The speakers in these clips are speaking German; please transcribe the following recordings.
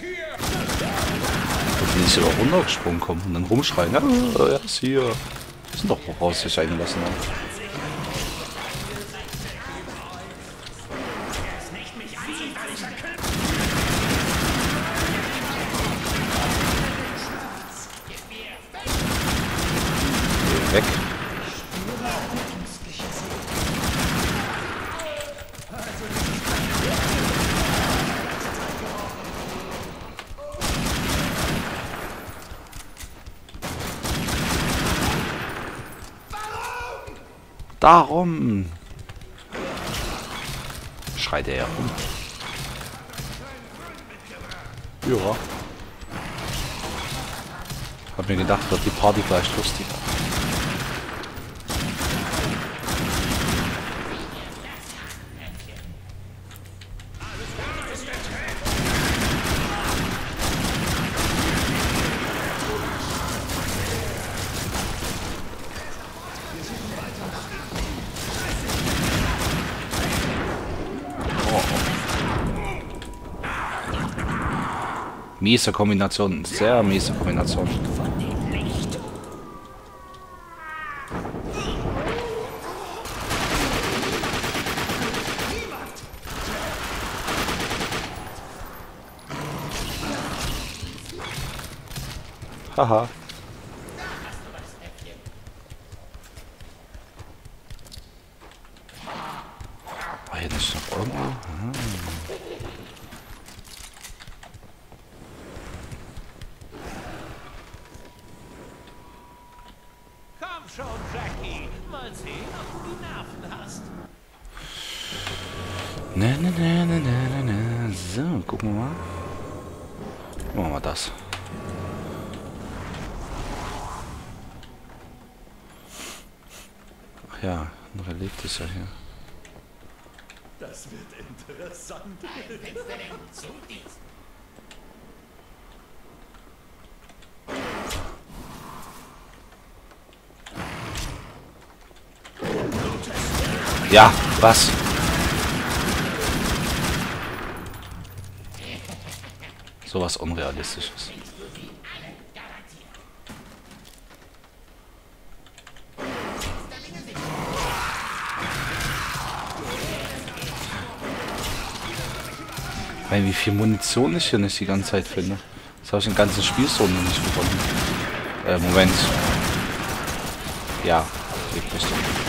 Die nicht sogar runtergesprungen kommen und dann rumschreien. Ja, er ist hier. Die sind doch woraus sich einlassen haben. Darum schreit er herum. Ja. Hab mir gedacht, wird die Party gleich lustiger. Miese Kombination, sehr miese Kombination. Haha. War hier nicht noch irgendwo? Ah. Komm schon, Jackie. Mal sehen, ob du die Nerven hast. Na, na, na, na. So, gucken wir mal. Machen wir das. Ach ja, ein Relikt ist ja hier. Das wird interessant. Ja, was? Sowas Unrealistisches. Weil wie viel Munition ich hier nicht die ganze Zeit finde. Das habe ich im ganzen Spiel so nicht gefunden. Äh, Moment. Ja, liegt richtig.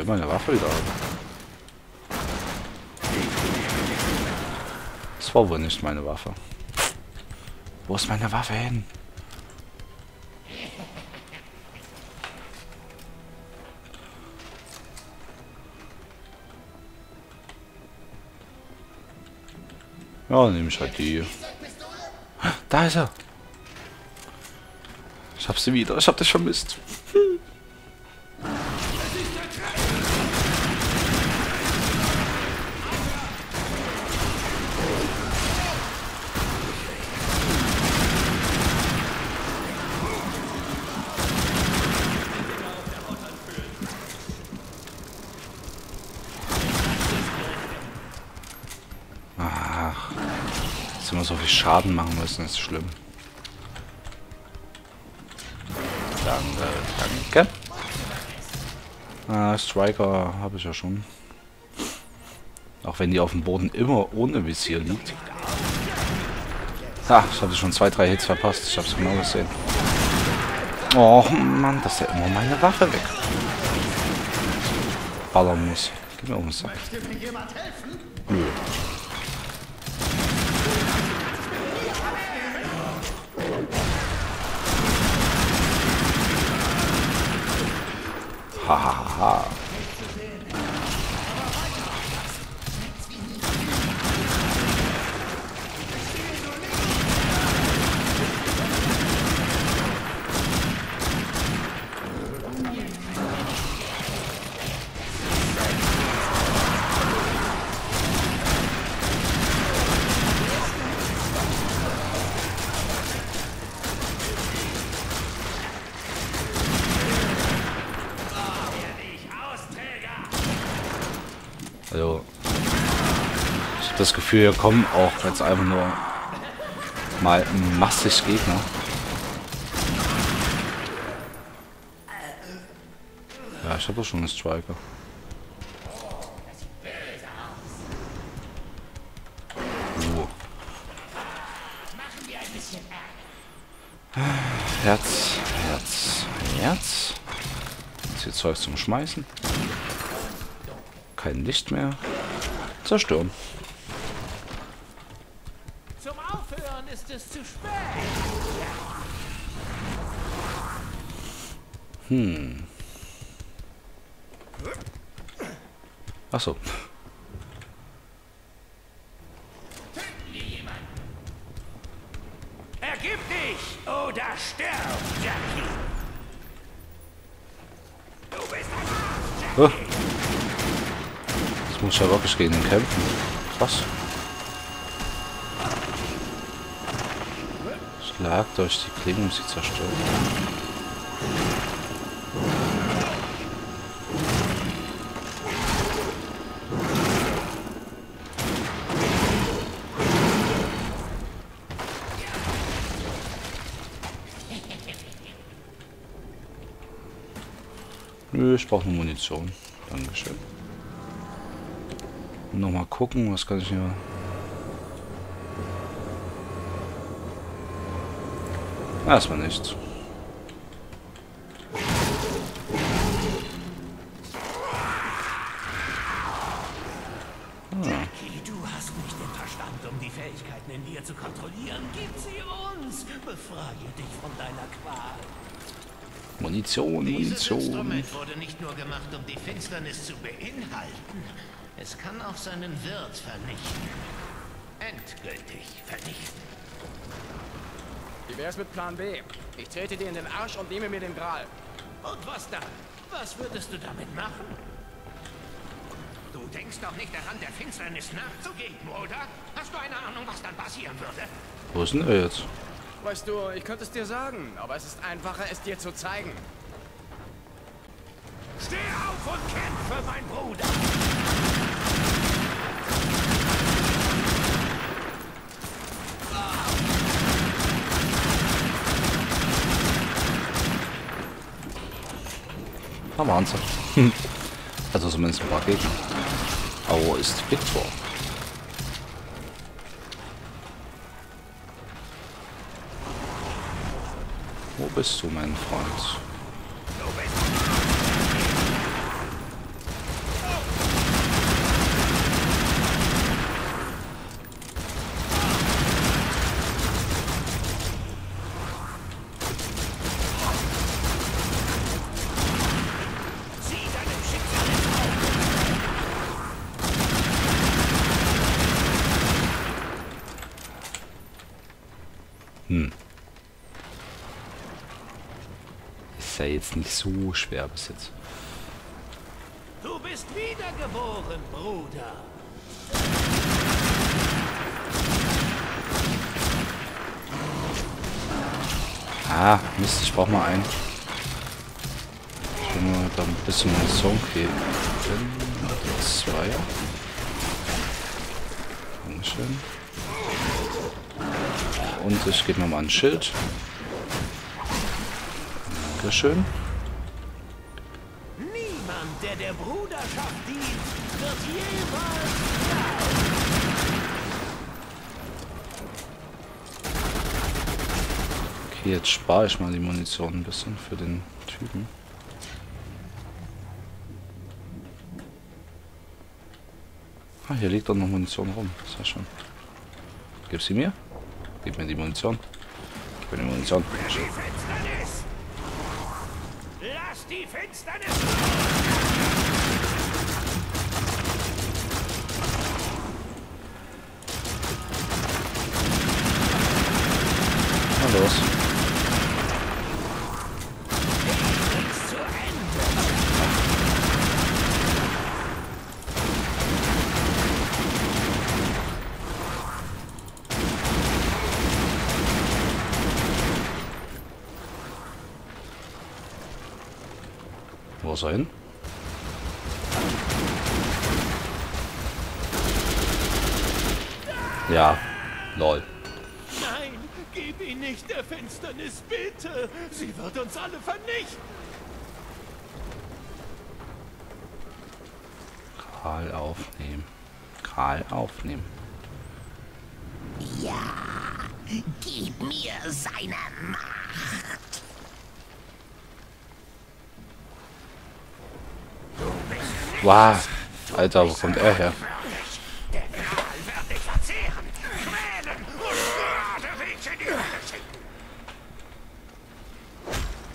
Will meine Waffe wieder haben. Das war wohl nicht meine Waffe. Wo ist meine Waffe hin? Ja, nehme ich halt die. Da ist er. Ich hab sie wieder. Ich hab dich vermisst. Schaden machen müssen, ist schlimm. Danke, danke. Ah, Striker habe ich ja schon. Auch wenn die auf dem Boden immer ohne Visier liegt. Ah, ich habe schon zwei, drei Hits verpasst. Ich habe es genau gesehen. Oh Mann, dass der immer meine Waffe weg. Ballern muss. Gib mir um den Sack. Nö. 哈哈哈哈 Hahaha. das Gefühl, hier kommen auch jetzt einfach nur mal massig Gegner. Ja, ich habe doch schon einen Striker. Herz, Herz, Herz. Jetzt hier Zeug zum Schmeißen. Kein Licht mehr. Zerstören. Zum Aufhören ist es zu spät. Achso. Ergib dich oder stirb, Jackie. Du bist ein Arsch, Oh. Jetzt muss ich ja wirklich gegen den kämpfen. Krass. Schlag durch die Klinge, um sie zerstören. Nö, ich brauche nur Munition. Dankeschön. Nochmal gucken, was kann ich hier... Erstmal nichts. Jackie, du hast nicht den Verstand, um die Fähigkeiten in dir zu kontrollieren. Gib sie uns. Befreie dich von deiner Qual. Munition, Dieses Munition. Instrument wurde nicht nur gemacht, um die Finsternis zu beinhalten. Es kann auch seinen Wirt vernichten. Endgültig vernichten. Wie wär's mit Plan B? Ich trete dir in den Arsch und nehme mir den Gral. Und was dann? Was würdest du damit machen? Du denkst doch nicht daran, der Finsternis nachzugeben, oder? Hast du eine Ahnung, was dann passieren würde? Wo ist denn er jetzt? Weißt du, ich könnte es dir sagen, aber es ist einfacher, es dir zu zeigen. Steh auf und kämpfe, mein Bruder. Da waren sie. also zumindest ein paar Gegner. Aber wo ist Victor? Wo bist du, mein Freund? Sieh deinem Schicksal ins Auge. Ist ja jetzt nicht so schwer bis jetzt. Du bist wiedergeboren, Bruder. Ah, Mist, ich brauch mal einen. Ich will nur da ein bisschen Munition geben. Zwei. Dankeschön. Und ich gebe mir mal ein Schild. Dankeschön. Niemand, der der Bruderschaft dient, wird jemals Okay, jetzt spare ich mal die Munition ein bisschen für den Typen. Ah, hier liegt doch noch Munition rum. Sehr schön. Gib sie mir. Gib mir die Munition. Gib mir die Munition. Die Finsternis! Los. Bis zu Ende! Hin? Ja, lol. Nein, gib ihn nicht der Finsternis, bitte. Sie wird uns alle vernichten. Karl aufnehmen. Karl aufnehmen. Gib mir seine Macht. Wow. Alter, wo kommt er her?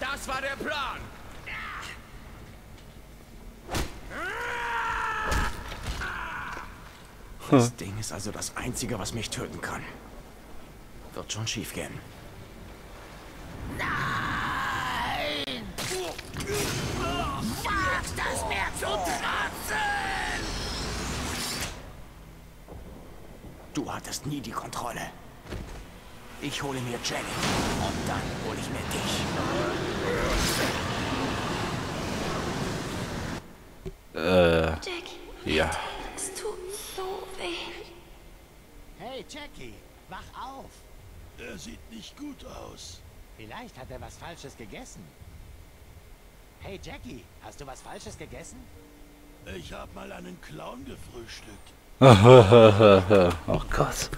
Das war der Plan. Das Ding ist also das Einzige, was mich töten kann. Wird schon schief gehen. Hattest nie die Kontrolle. Ich hole mir Jenny und dann hole ich mir dich. Äh, Jackie, ja. es tut so weh. Hey Jackie, wach auf. Er sieht nicht gut aus. Vielleicht hat er was Falsches gegessen. Hey Jackie, hast du was Falsches gegessen? Ich habe mal einen Clown gefrühstückt. oh Gott.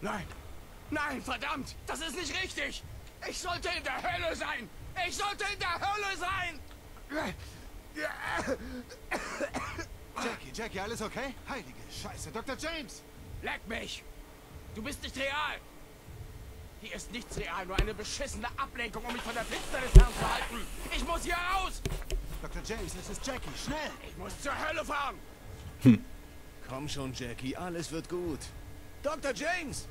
Nein! Nein, verdammt! Das ist nicht richtig! Ich sollte in der Hölle sein! Ich sollte in der Hölle sein! Jackie, Jackie, alles okay? Heilige Scheiße, Dr. James! Leck mich! Du bist nicht real! Hier ist nichts real, nur eine beschissene Ablenkung, um mich von der Finsternis fernzuhalten! Ich muss hier raus! Dr. James, es ist Jackie, schnell! Ich muss zur Hölle fahren! Komm schon, Jackie, alles wird gut. Dr. James!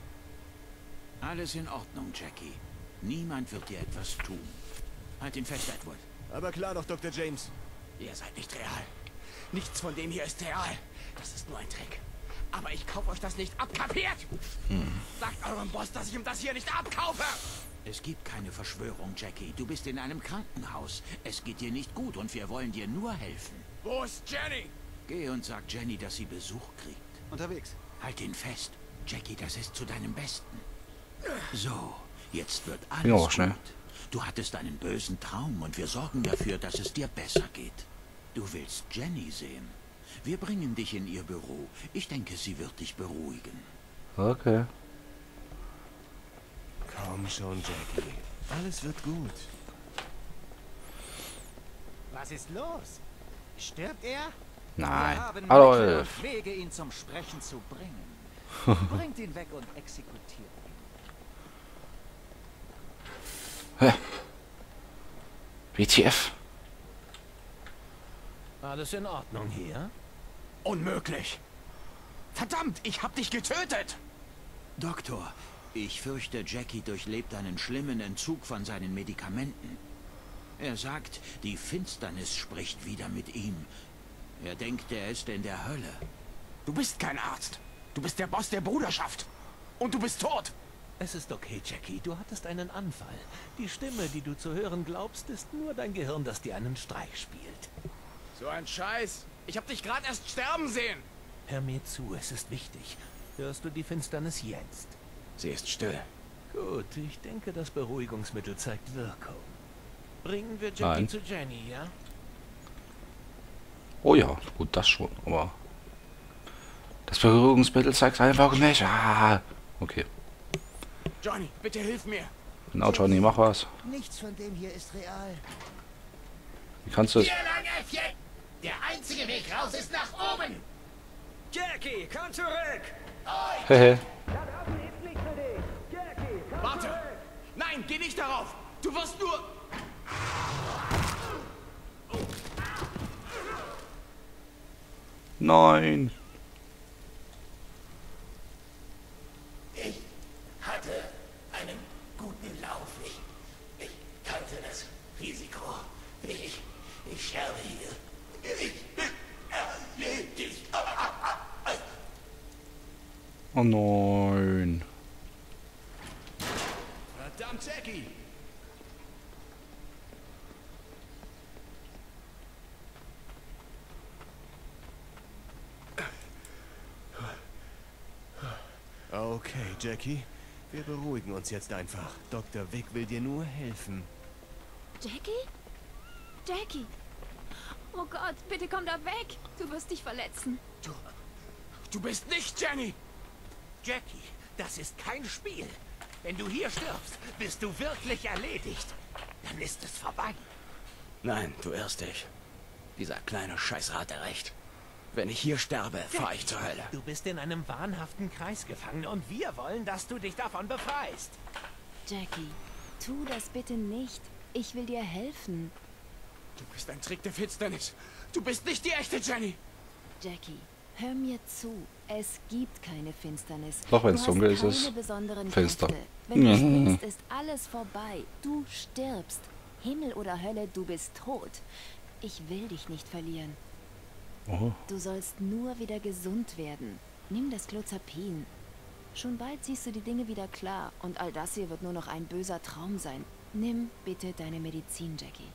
Alles in Ordnung, Jackie. Niemand wird dir etwas tun. Halt ihn fest, Edward. Aber klar doch, Dr. James. Ihr seid nicht real. Nichts von dem hier ist real. Das ist nur ein Trick. Aber ich kaufe euch das nicht ab, kapiert? Sagt eurem Boss, dass ich ihm das hier nicht abkaufe! Es gibt keine Verschwörung, Jackie. Du bist in einem Krankenhaus. Es geht dir nicht gut und wir wollen dir nur helfen. Wo ist Jenny? Geh und sag Jenny, dass sie Besuch kriegt. Unterwegs. Halt ihn fest. Jackie, das ist zu deinem Besten. So, jetzt wird alles Ging aber gut. schnell. Du hattest einen bösen Traum und wir sorgen dafür, dass es dir besser geht. Du willst Jenny sehen. Wir bringen dich in ihr Büro. Ich denke, sie wird dich beruhigen. Okay. Komm schon, Jackie. Alles wird gut. Was ist los? Stirbt er? Nein. Wir haben Adolf. Wege, ihn zum Sprechen zu bringen. Bringt ihn weg und exekutiert ihn. WTF. Alles in Ordnung hier? Unmöglich! Verdammt, ich hab dich getötet! Doktor, ich fürchte, Jackie durchlebt einen schlimmen Entzug von seinen Medikamenten. Er sagt, die Finsternis spricht wieder mit ihm. Er denkt, er ist in der Hölle. Du bist kein Arzt. Du bist der Boss der Bruderschaft. Und du bist tot. Es ist okay, Jackie. Du hattest einen Anfall. Die Stimme, die du zu hören glaubst, ist nur dein Gehirn, das dir einen Streich spielt. So ein Scheiß. Ich hab dich gerade erst sterben sehen. Hör mir zu, es ist wichtig. Hörst du die Finsternis jetzt? Sie ist still. Gut, ich denke, das Beruhigungsmittel zeigt Wirkung. Bringen wir Jackie Nein. zu Jenny, ja? Oh ja, gut, das schon, aber... Das Berührungsmittel zeigt einfach nicht. Ah, okay. Johnny, bitte hilf mir. Genau, Johnny, mach was. Nichts von dem hier ist real. Wie kannst du es... Hier lang, Äffchen! Der einzige Weg raus ist nach oben! Jackie, komm zurück! Hehe. Warte. Nein, geh nicht darauf. Du wirst nur... Nein. Ich hatte einen guten Lauf. Ich, ich kannte das Risiko. Ich, ich sterbe hier. Ich bin erledigt. Oh nein. Verdammt, Jackie. Okay, Jackie. Wir beruhigen uns jetzt einfach. Dr. Vic will dir nur helfen. Jackie? Jackie! Oh Gott, bitte komm da weg! Du wirst dich verletzen. Du, du bist nicht Jenny! Jackie, das ist kein Spiel. Wenn du hier stirbst, bist du wirklich erledigt. Dann ist es vorbei. Nein, du irrst dich. Dieser kleine Scheißer hatte recht. Wenn ich hier sterbe, fahre ich zur Hölle. Du bist in einem wahnhaften Kreis gefangen und wir wollen, dass du dich davon befreist. Jackie, tu das bitte nicht. Ich will dir helfen. Du bist ein Trick der Finsternis. Du bist nicht die echte Jenny. Jackie, hör mir zu. Es gibt keine Finsternis. Doch, Du hast dunkel ist, ist besonderen finster. Wenn du Mhm. stirbst, ist alles vorbei. Du stirbst. Himmel oder Hölle, du bist tot. Ich will dich nicht verlieren. Oh. Du sollst nur wieder gesund werden. Nimm das Clozapin. Schon bald siehst du die Dinge wieder klar und all das hier wird nur noch ein böser Traum sein. Nimm bitte deine Medizin, Jackie.